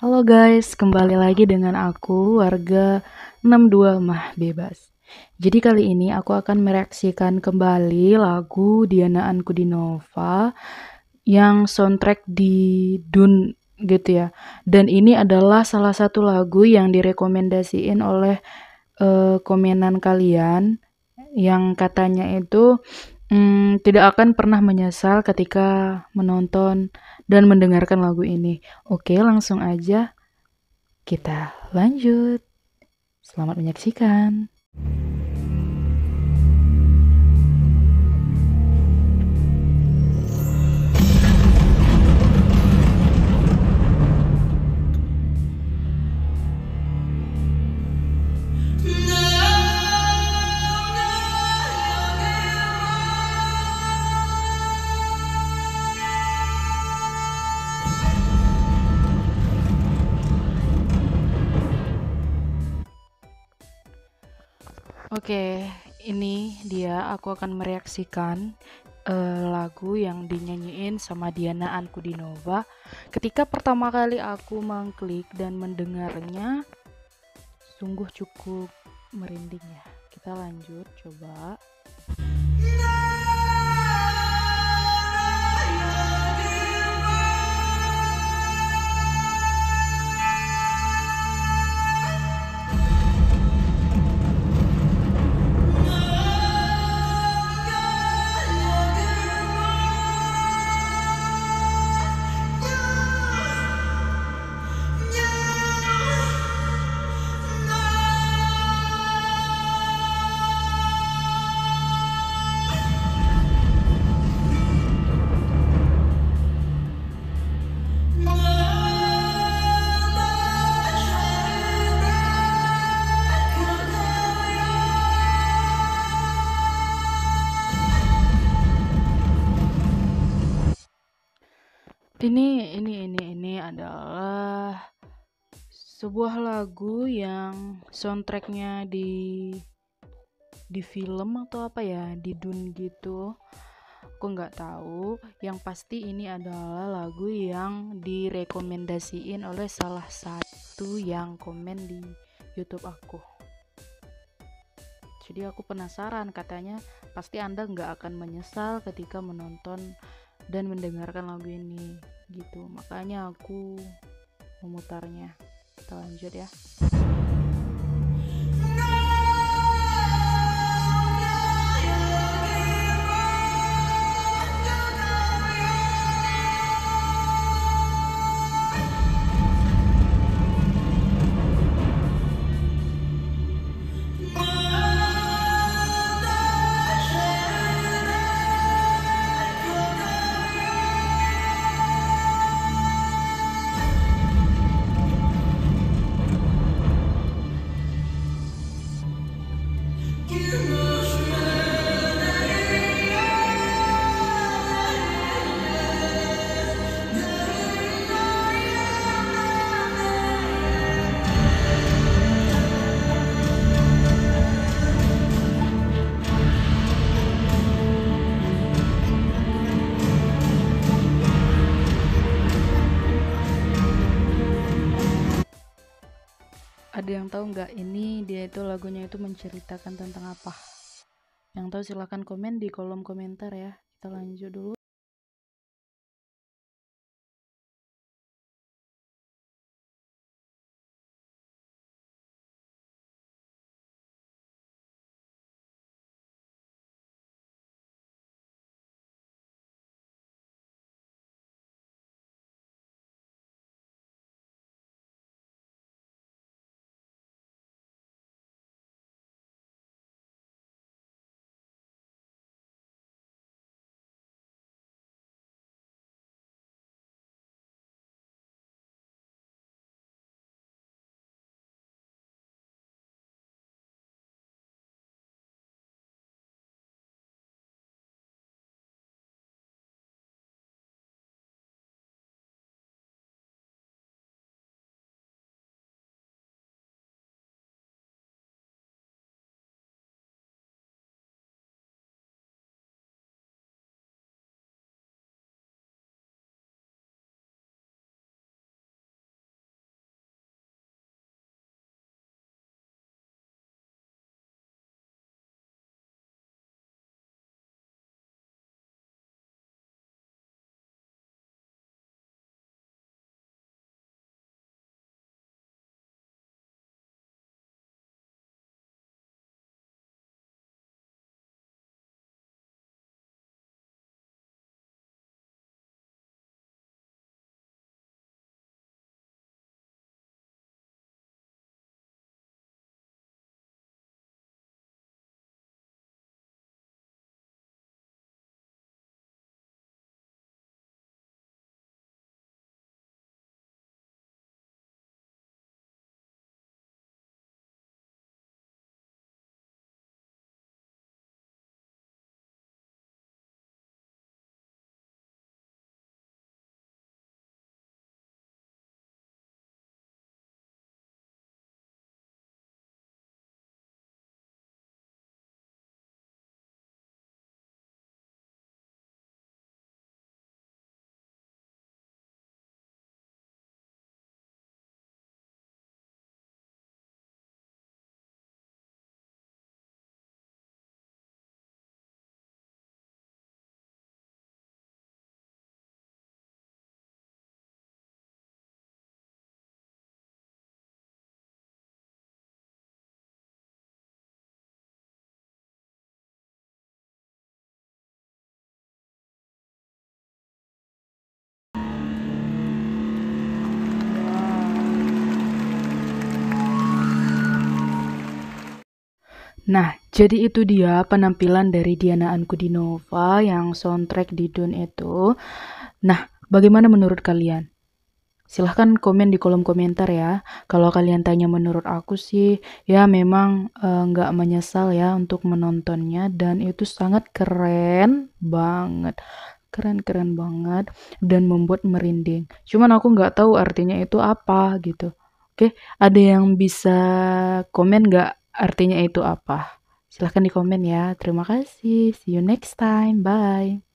Halo guys, kembali lagi dengan aku, warga 62 Mah Bebas. Jadi kali ini aku akan mereaksikan kembali lagu Diana Ankudinova yang soundtrack di Dun gitu ya. Dan ini adalah salah satu lagu yang direkomendasiin oleh uh, komenan kalian yang katanya itu hmm, tidak akan pernah menyesal ketika menonton dan mendengarkan lagu ini. Oke, langsung aja kita lanjut. Selamat menyaksikan. Oke, ini dia aku akan mereaksikan uh, lagu yang dinyanyiin sama Diana Ankudinova. Ketika pertama kali aku mengklik dan mendengarnya, sungguh cukup merinding ya. Kita lanjut coba. Sebuah lagu yang soundtracknya di di film atau apa ya di Dun gitu. Aku nggak tahu. Yang pasti ini adalah lagu yang direkomendasiin oleh salah satu yang komen di YouTube aku. Jadi aku penasaran katanya pasti anda nggak akan menyesal ketika menonton dan mendengarkan lagu ini gitu. Makanya aku memutarnya kita lanjut ya ada yang tahu nggak ini dia itu lagunya itu menceritakan tentang apa? Yang tahu silahkan komen di kolom komentar ya. Kita lanjut dulu Nah, jadi itu dia penampilan dari Diana Ankudinova yang soundtrack di Dune itu. Nah, bagaimana menurut kalian? Silahkan komen di kolom komentar ya. Kalau kalian tanya menurut aku sih, ya memang eh, nggak menyesal ya untuk menontonnya dan itu sangat keren banget. Keren-keren banget dan membuat merinding. Cuman aku nggak tahu artinya itu apa gitu. Oke, ada yang bisa komen nggak artinya itu apa? Silahkan di komen ya. Terima kasih. See you next time. Bye.